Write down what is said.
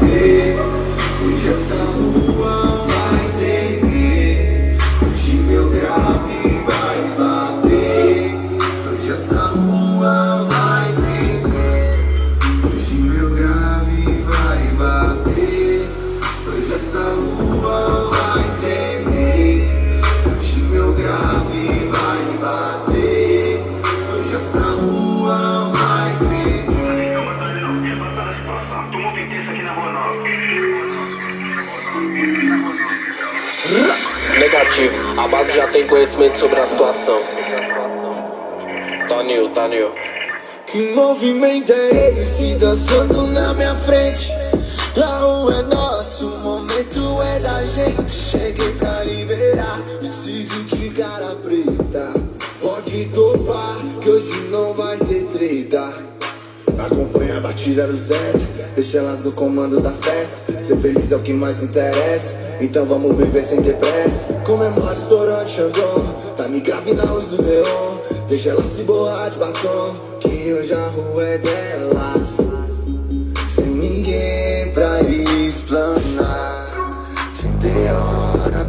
Deus. Negativo. A base já tem conhecimento sobre a situação. Tá new, tá new. Que movimento é esse dançando na minha frente? A rua é nosso, o momento é da gente. Cheguei pra liberar, preciso de cara preta. Pode topar, que hoje não tirar deixa elas no comando da festa. Ser feliz é o que mais interessa, então vamos viver sem depressa pressa. Comemora restaurante, Xandão, tá me grave na luz do neon. Deixa ela se borrar de batom, que hoje a rua é delas. Sem ninguém pra explanar, sem ter hora